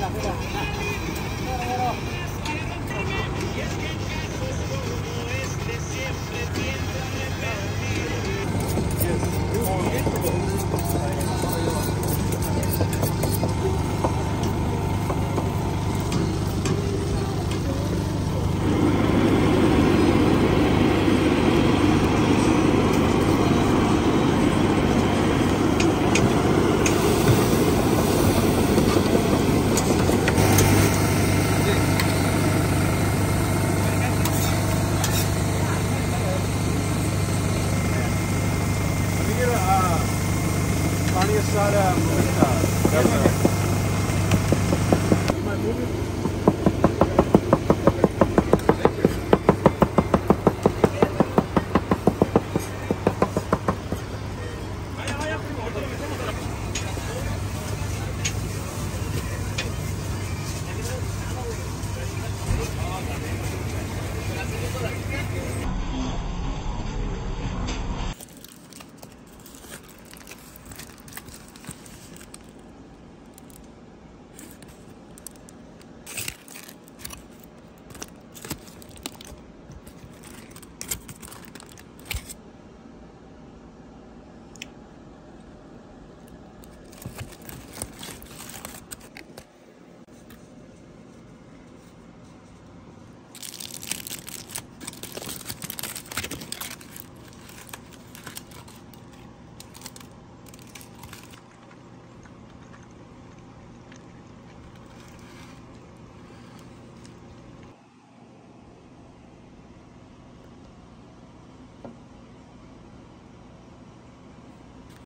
Là bây. a senhora mais?